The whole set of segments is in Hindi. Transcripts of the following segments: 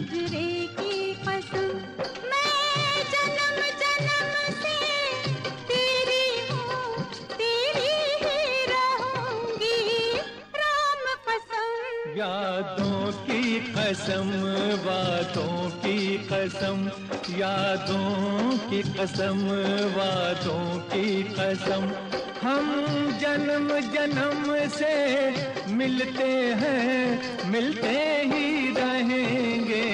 गजरे की कसम, मैं जन्म जन्म से तेरी हूँ, तेरी ही रहूँगी। राम कसम। यादों की कसम बातों की कसम, यादों की कसम बातों की कसम। हम जन्म जन्म से मिलते हैं मिलते ही रहेंगे।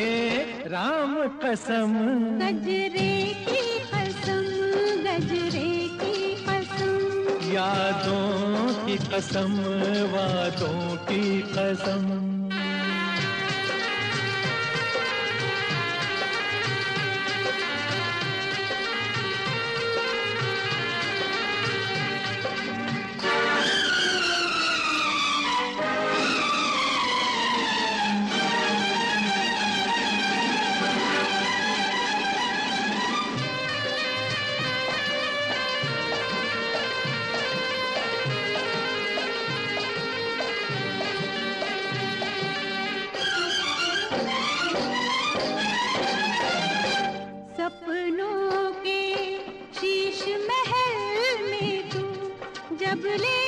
राम कसम। गजरे की कसम गजरे की कसम। यादों की कसम वादों की कसम। सपनों के शीश महल में तू जब लेके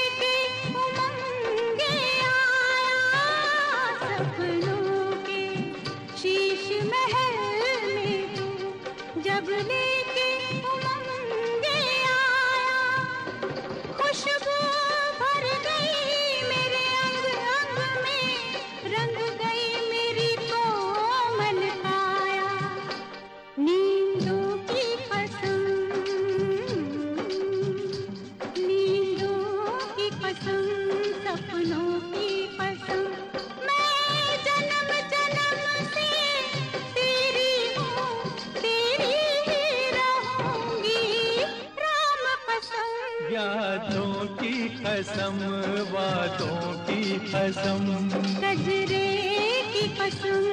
यादों की कसम वादों की कसम। गजरे की कसम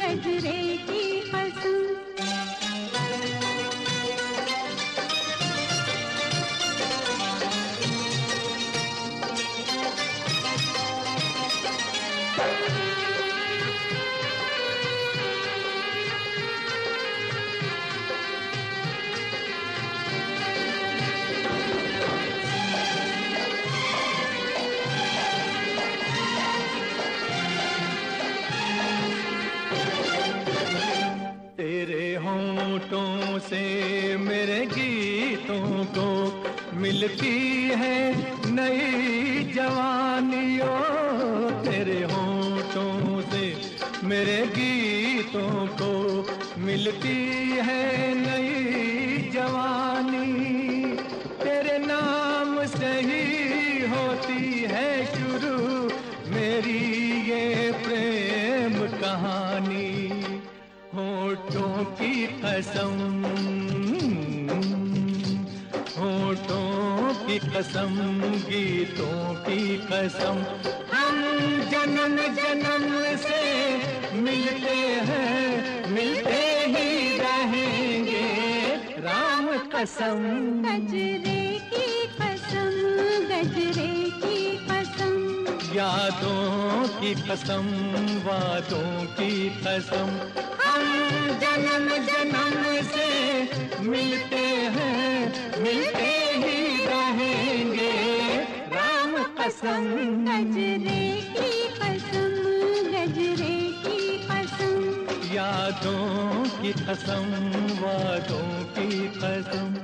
गजरे की कसम। को मिलती है नई जवानियों तेरे होठों से। मेरे गीतों को मिलती है नई जवानी। तेरे नाम से ही होती है शुरू मेरी ये प्रेम कहानी। होठों की कसम होठों की कसम गीतों की कसम। हम जन्म जन्म से मिलते हैं मिलते ही रहेंगे। राम कसम। गजरे की कसम गजरे की कसम। यादों की कसम वादों की कसम। हम जन्म जन्म से मिलते हैं मिलते कसम गजरे की कसम गजरे की कसम। यादों की कसम वादों की कसम।